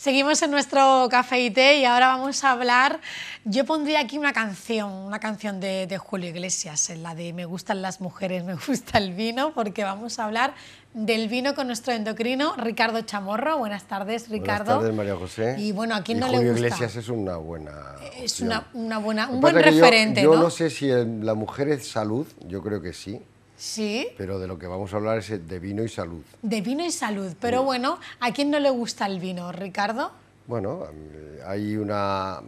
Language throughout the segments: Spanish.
Seguimos en nuestro café y té y ahora vamos a hablar, yo pondría aquí una canción, una canción de, Julio Iglesias, en la de Me gustan las mujeres, me gusta el vino, porque vamos a hablar del vino con nuestro endocrino Ricardo Chamorro. Buenas tardes, Ricardo. Buenas tardes, María José. Y bueno, ¿a quién no Julio le gusta? Iglesias es una buena. Es una, una, buena, un buen referente, yo, ¿no? Yo no sé si la mujer es salud, yo creo que sí. Sí. Pero de lo que vamos a hablar es de vino y salud. De vino y salud. Pero bueno, ¿a quién no le gusta el vino, Ricardo? Bueno, hay una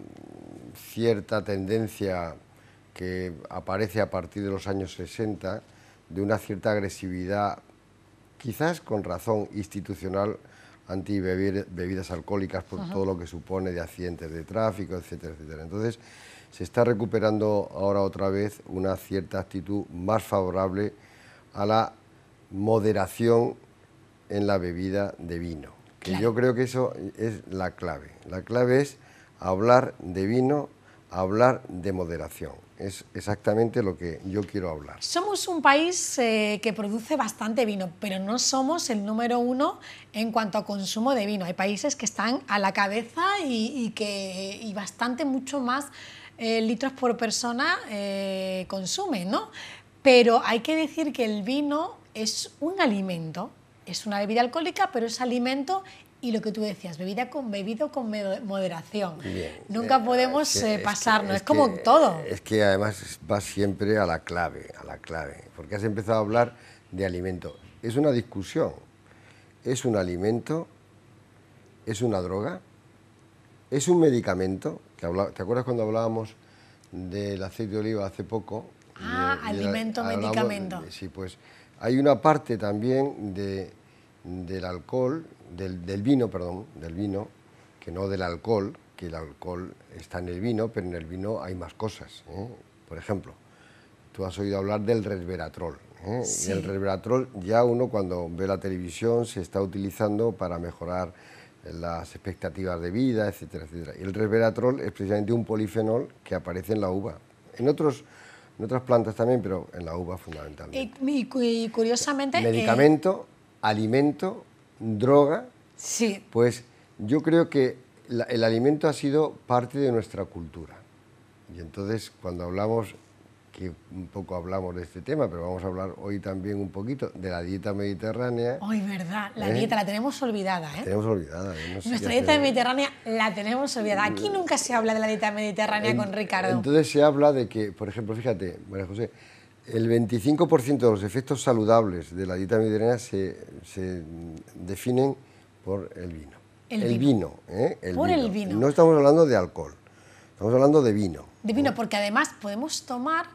cierta tendencia que aparece a partir de los años 60 de una cierta agresividad, quizás con razón institucional, anti bebidas alcohólicas por todo lo que supone de accidentes de tráfico, etcétera, etcétera. Entonces, se está recuperando ahora otra vez una cierta actitud más favorable a la moderación en la bebida de vino. Que yo creo que eso es la clave. La clave es hablar de vino, hablar de moderación. Es exactamente lo que yo quiero hablar. Somos un país eh, que produce bastante vino, pero no somos el número uno en cuanto a consumo de vino. Hay países que están a la cabeza y, que bastante mucho más eh, litros por persona eh, consumen, ¿no? Pero hay que decir que el vino es un alimento, es una bebida alcohólica, pero es alimento y lo que tú decías, bebida con, bebido con moderación. Nunca eh, podemos pasarnos, es, como todo. Es que además va siempre a la clave, a la clave, porque has empezado a hablar de alimento. Es una discusión, es un alimento, es una droga, es un medicamento, ¿te acuerdas cuando hablábamos del aceite de oliva hace poco? Ah, alimento, medicamento. sí, pues hay una parte también del alcohol, del, vino, perdón, del vino, que no del alcohol, que el alcohol está en el vino, pero en el vino hay más cosas. ¿eh? Por ejemplo, tú has oído hablar del resveratrol. ¿eh? Y el resveratrol ya uno cuando ve la televisión se está utilizando para mejorar las expectativas de vida, etcétera, etcétera. Y el resveratrol es precisamente un polifenol que aparece en la uva. En, otros, en otras plantas también, pero en la uva fundamentalmente. Y, curiosamente... Eh, Medicamento, alimento, droga. Sí. Pues yo creo que el alimento ha sido parte de nuestra cultura. Y entonces cuando hablamos que un poco hablamos de este tema, pero vamos a hablar hoy también un poquito de la dieta mediterránea. Hoy, verdad, la ¿Eh? dieta la tenemos olvidada, ¿eh? tenemos olvidada. Nuestra dieta mediterránea la tenemos olvidada. Aquí nunca se habla de la dieta mediterránea con Ricardo. Entonces se habla de que, por ejemplo, fíjate, María José, el 25% de los efectos saludables de la dieta mediterránea se, se definen por el vino. El, vino. ¿eh? por el vino. No estamos hablando de alcohol, estamos hablando de vino. De vino, porque además podemos tomar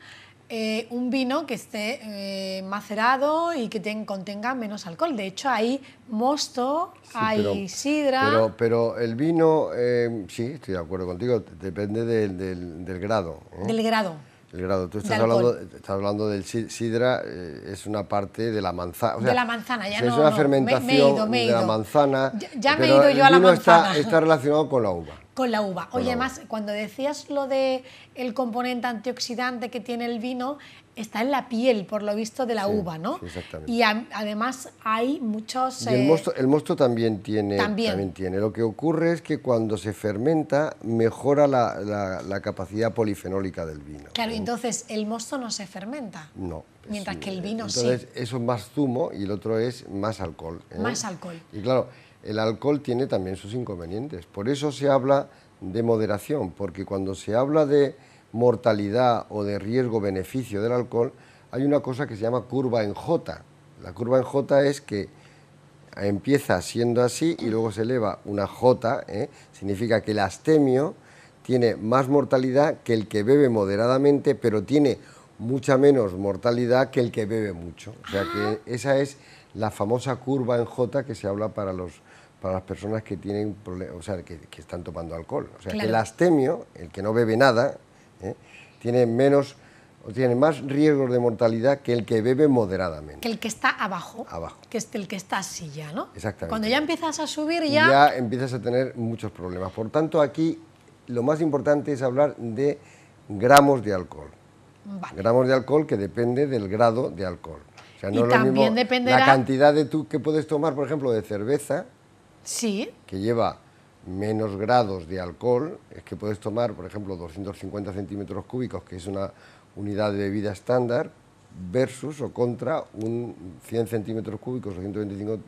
eh, un vino que esté eh, macerado y que contenga menos alcohol. De hecho, hay mosto, hay sidra. Pero, el vino, eh, sí, estoy de acuerdo contigo, depende del, grado. Del grado. El grado. Tú estás hablando, estás hablando del sidra, es una parte de la manzana. de la manzana, ya no. Es una fermentación de la manzana. Ya, me he ido yo a la manzana. Está, está relacionado con la uva. Con la uva. Oye, además, cuando decías lo de el componente antioxidante que tiene el vino, está en la piel, por lo visto, de la uva, ¿no? Sí, exactamente. Y además hay muchos... Y el, eh, mosto, el mosto también tiene, también. tiene. Lo que ocurre es que cuando se fermenta mejora la, la, capacidad polifenólica del vino. Claro, entonces el mosto no se fermenta. No. Mientras que el vino sí. Entonces eso es más zumo y el otro es más alcohol. ¿eh? Más alcohol. Y claro, el alcohol tiene también sus inconvenientes. Por eso se habla de moderación, porque cuando se habla de mortalidad o de riesgo-beneficio del alcohol, hay una cosa que se llama curva en J. La curva en J es que empieza siendo así y luego se eleva una J, ¿eh? significa que el astemio tiene más mortalidad que el que bebe moderadamente, pero tiene mucha menos mortalidad que el que bebe mucho. O sea que esa es la famosa curva en J que se habla para los para las personas que tienen o sea, que, están tomando alcohol. O sea, que el astemio, el que no bebe nada, ¿eh? tiene menos o tiene más riesgos de mortalidad que el que bebe moderadamente. Que el que está abajo. Abajo. Que es el que está así ya, ¿no? Exactamente. Cuando ya empiezas a subir ya... Ya empiezas a tener muchos problemas. Por tanto, aquí lo más importante es hablar de gramos de alcohol. Gramos de alcohol que depende del grado de alcohol. O sea, no es lo mismo la cantidad de tú que puedes tomar, por ejemplo, de cerveza, sí. que lleva menos grados de alcohol, es que puedes tomar, por ejemplo, 250 centímetros cúbicos, que es una unidad de bebida estándar, versus o contra un 100 centímetros cúbicos o 125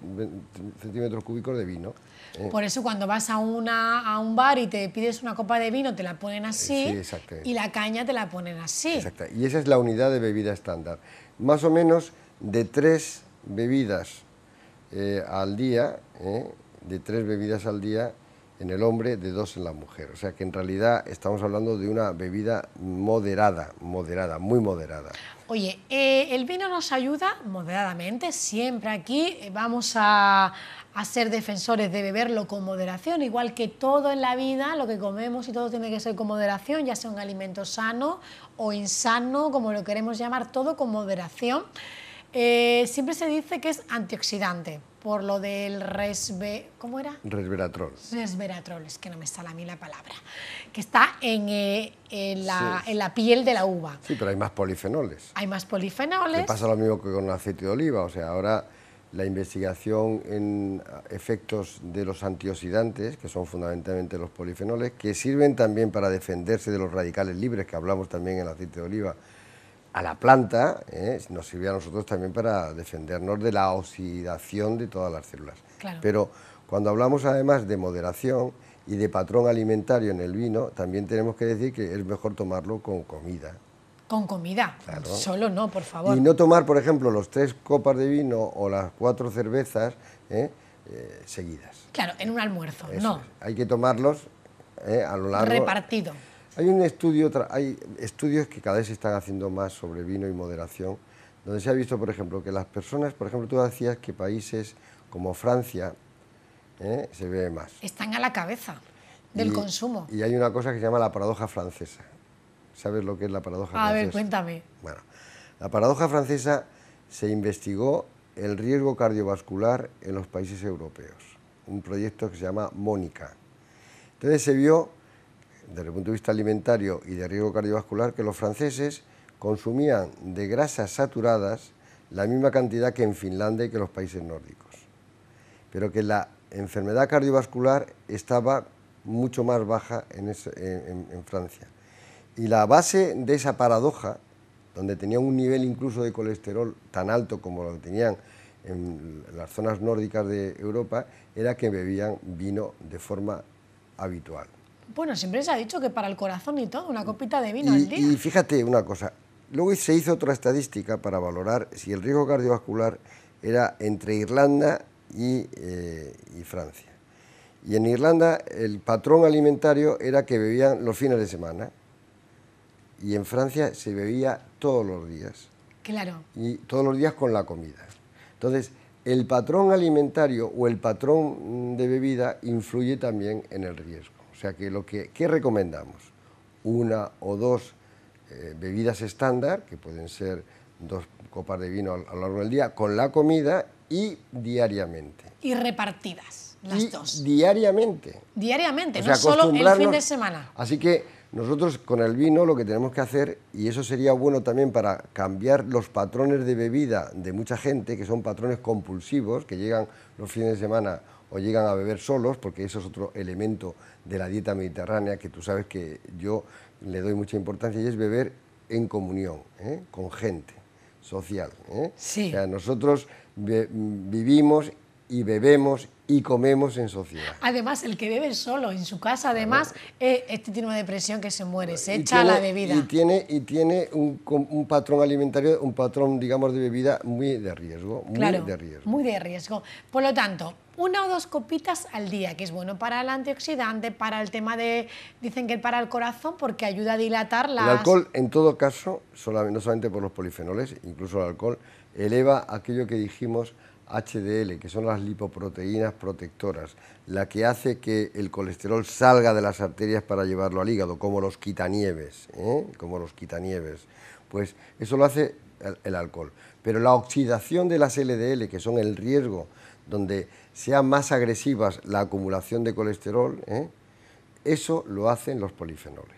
centímetros cúbicos de vino. ¿eh? Por eso cuando vas a, una, a un bar y te pides una copa de vino, te la ponen así y la caña te la ponen así. Exacto. Y esa es la unidad de bebida estándar. Más o menos de tres bebidas eh, al día, ¿eh? de tres bebidas al día en el hombre, de dos en la mujer. O sea que en realidad estamos hablando de una bebida moderada, moderada, muy moderada. Oye, eh, el vino nos ayuda moderadamente, siempre aquí vamos a, a, ser defensores de beberlo con moderación, igual que todo en la vida, lo que comemos y todo tiene que ser con moderación, ya sea un alimento sano o insano, como lo queremos llamar, todo con moderación. Eh, siempre se dice que es antioxidante, por lo del resve... ¿Cómo era? Resveratrol. Resveratrol, es que no me sale a mí la palabra. Que está en, eh, en, la, en, la, piel de la uva. Sí, pero hay más polifenoles. Hay más polifenoles. pasa lo mismo que con el aceite de oliva, o sea, ahora la investigación en efectos de los antioxidantes, que son fundamentalmente los polifenoles, que sirven también para defenderse de los radicales libres, que hablamos también en el aceite de oliva, a la planta, ¿eh? nos sirve a nosotros también para defendernos de la oxidación de todas las células. Pero cuando hablamos además de moderación y de patrón alimentario en el vino, también tenemos que decir que es mejor tomarlo con comida. Con comida, solo no, por favor. Y no tomar, por ejemplo, los tres copas de vino o las cuatro cervezas ¿eh? Eh, seguidas. Claro, en un almuerzo, no. Hay que tomarlos a lo largo... Repartido. Hay un estudio, hay estudios que cada vez se están haciendo más sobre vino y moderación, donde se ha visto, por ejemplo, que las personas, por ejemplo, tú decías que países como Francia ¿eh? se ve más. Están a la cabeza del consumo. Y hay una cosa que se llama la paradoja francesa. ¿Sabes lo que es la paradoja francesa? A ver, cuéntame. Bueno, la paradoja francesa se investigó el riesgo cardiovascular en los países europeos, un proyecto que se llama Mónica. Entonces se vio desde el punto de vista alimentario y de riesgo cardiovascular, que los franceses consumían de grasas saturadas la misma cantidad que en Finlandia y que los países nórdicos, pero que la enfermedad cardiovascular estaba mucho más baja en, Francia. Y la base de esa paradoja, donde tenían un nivel incluso de colesterol tan alto como lo tenían en las zonas nórdicas de Europa, era que bebían vino de forma habitual. Bueno, siempre se ha dicho que para el corazón y todo, una copita de vino al día. Y fíjate una cosa, luego se hizo otra estadística para valorar si el riesgo cardiovascular era entre Irlanda y, eh, y Francia. Y en Irlanda el patrón alimentario era que bebían los fines de semana y en Francia se bebía todos los días. Claro. Y todos los días con la comida. Entonces, el patrón alimentario o el patrón de bebida influye también en el riesgo. O sea que lo que ¿qué recomendamos, una o dos eh, bebidas estándar, que pueden ser dos copas de vino a, lo largo del día, con la comida y diariamente. Y repartidas, las dos. Diariamente. Diariamente, no solo el fin de semana. Así que nosotros con el vino lo que tenemos que hacer, y eso sería bueno también para cambiar los patrones de bebida de mucha gente, que son patrones compulsivos, que llegan los fines de semana o llegan a beber solos, porque eso es otro elemento de la dieta mediterránea que tú sabes que yo le doy mucha importancia, y es beber en comunión, ¿eh? con gente social. ¿eh? Sí. O sea, nosotros vivimos y bebemos y comemos en sociedad. Además, el que bebe solo en su casa, además, eh, este tiene una depresión que se muere, se echa la bebida. Y tiene, y tiene un, un, patrón alimentario, un patrón, digamos, de bebida muy de riesgo. Muy de riesgo. Muy de riesgo. Por lo tanto, una o dos copitas al día, que es bueno para el antioxidante, para el tema de, dicen que para el corazón, porque ayuda a dilatar las... El alcohol, en todo caso, no solamente por los polifenoles, incluso el alcohol, eleva aquello que dijimos HDL, que son las lipoproteínas protectoras, la que hace que el colesterol salga de las arterias para llevarlo al hígado, como los quitanieves, ¿eh? como los quitanieves. Pues eso lo hace el alcohol. Pero la oxidación de las LDL, que son el riesgo donde sea más agresivas la acumulación de colesterol, ¿eh? Eso lo hacen los polifenoles.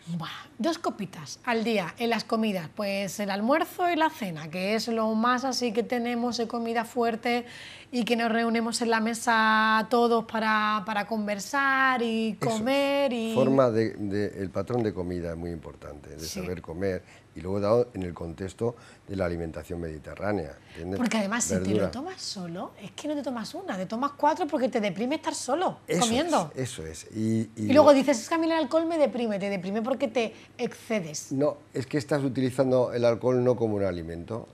dos copitas al día en las comidas, pues el almuerzo y la cena, que es lo más así que tenemos de comida fuerte y que nos reunimos en la mesa todos para, para conversar y comer. y... Forma de, el patrón de comida es muy importante, de saber comer y luego dado en el contexto de la alimentación mediterránea. Porque además si te lo tomas solo, es que no te tomas una, te tomas cuatro porque te deprime estar solo comiendo. eso es. Y, luego dices, es que a mí el alcohol me deprime, te deprime porque te excedes. No, es que estás utilizando el alcohol no como un alimento,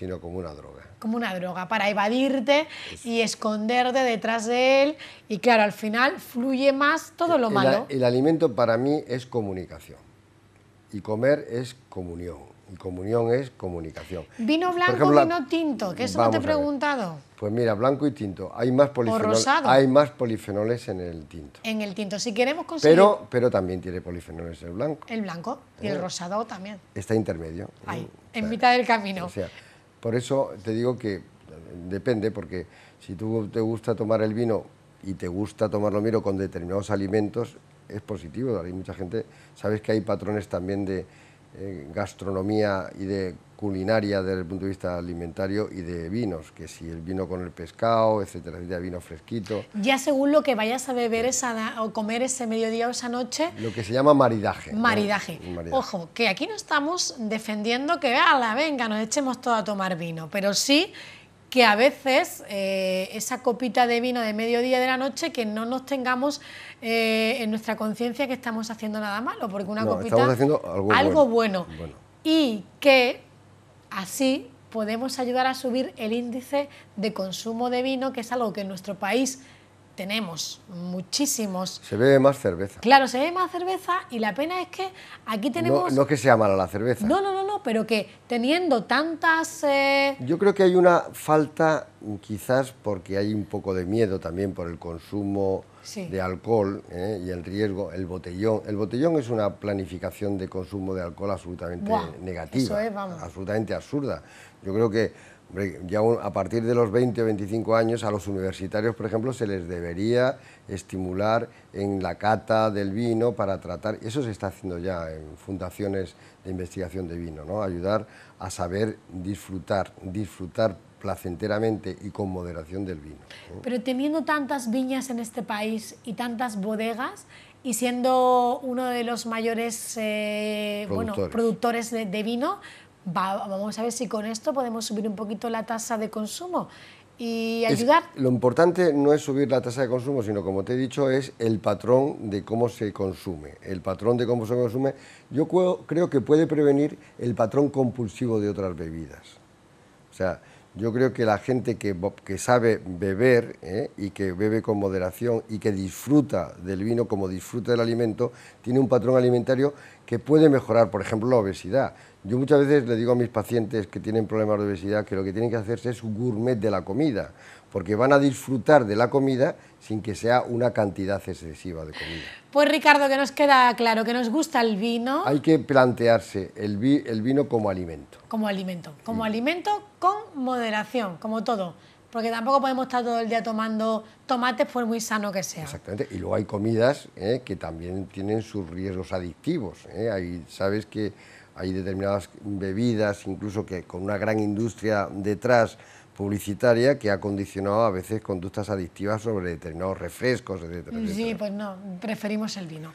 sino como una droga. Como una droga, para evadirte y esconderte detrás de él. Y claro, al final fluye más todo lo malo. el alimento para mí es comunicación y comer es comunión. Y comunión es comunicación. ¿Vino blanco o vino tinto? Que eso no te he preguntado. Pues mira, blanco y tinto. Hay más, polifenoles, hay más polifenoles en el tinto. En el tinto. Si queremos conseguir... Pero, pero también tiene polifenoles el blanco. El blanco. Y el ¿Eh? rosado también. Está intermedio. Ahí, en mitad del camino. O sea, por eso te digo que depende, porque si tú te gusta tomar el vino y te gusta tomarlo miro con determinados alimentos, es positivo. Hay mucha gente, sabes que hay patrones también de eh, gastronomía y de culinaria desde el punto de vista alimentario y de vinos, que si el vino con el pescado, etcétera, vino fresquito. Ya según lo que vayas a beber esa, o comer ese mediodía o esa noche. Lo que se llama maridaje. Maridaje. Ojo, que aquí no estamos defendiendo que, la venga, nos echemos todo a tomar vino, pero sí que a veces eh, esa copita de vino de mediodía de la noche, que no nos tengamos eh, en nuestra conciencia que estamos haciendo nada malo, porque una copita estamos haciendo algo, bueno. Y que así podemos ayudar a subir el índice de consumo de vino, que es algo que en nuestro país tenemos muchísimos. Se bebe más cerveza. Claro, se bebe más cerveza y la pena es que aquí tenemos... No, que sea mala la cerveza. No, no, no, no, pero que teniendo tantas... Eh, Yo creo que hay una falta, quizás porque hay un poco de miedo también por el consumo de alcohol eh, y el riesgo, el botellón. El botellón es una planificación de consumo de alcohol absolutamente negativa, absolutamente absurda. Yo creo que ya a partir de los 20 o 25 años a los universitarios, por ejemplo, se les debería estimular en la cata del vino para tratar, eso se está haciendo ya en fundaciones de investigación de vino, ¿no? ayudar a saber disfrutar, disfrutar placenteramente y con moderación del vino. Pero teniendo tantas viñas en este país y tantas bodegas, y siendo uno de los mayores eh, productores de, de vino, vamos a ver si con esto podemos subir un poquito la tasa de consumo y ayudar. lo importante no es subir la tasa de consumo, sino como te he dicho, es el patrón de cómo se consume. El patrón de cómo se consume, yo creo que puede prevenir el patrón compulsivo de otras bebidas. O sea, yo creo que la gente que, que sabe beber ¿eh? y que bebe con moderación y que disfruta del vino como disfruta del alimento, tiene un patrón alimentario que puede mejorar, por ejemplo, la obesidad. Yo muchas veces le digo a mis pacientes que tienen problemas de obesidad que lo que tienen que hacerse es un gourmet de la comida, porque van a disfrutar de la comida sin que sea una cantidad excesiva de comida. Pues Ricardo, que nos queda claro que nos gusta el vino. Hay que plantearse el, vino como alimento. Como alimento, como alimento con moderación, como todo. Porque tampoco podemos estar todo el día tomando tomates por muy sano que sea. Exactamente. Y luego hay comidas eh, que también tienen sus riesgos adictivos. Eh. sabes que hay determinadas bebidas, incluso que con una gran industria detrás, publicitaria que ha condicionado a veces conductas adictivas sobre determinados refrescos, etc. Sí, pues no, preferimos el vino.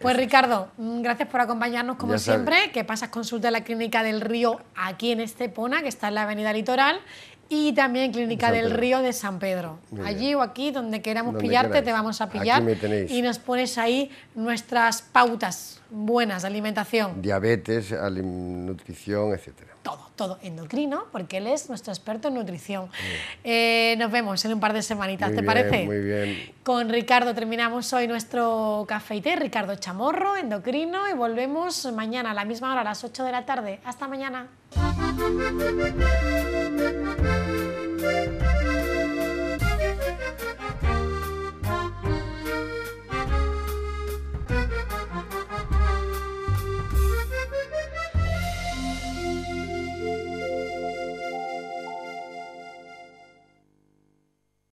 Pues Ricardo, mm, gracias por acompañarnos como siempre, que pasas consulta en la Clínica del Río aquí en Estepona, que está en la Avenida Litoral, y también Clínica del Río de San Pedro. Allí o aquí, donde queramos pillarte, te vamos a pillar y nos pones ahí nuestras pautas buenas de alimentación. Diabetes, nutrición, etcétera todo, todo endocrino, porque él es nuestro experto en nutrición. Eh, nos vemos en un par de semanitas, ¿te parece? Muy bien. Con Ricardo terminamos hoy nuestro café y té, Ricardo Chamorro, endocrino, y volvemos mañana a la misma hora, a las 8 de la tarde. Hasta mañana.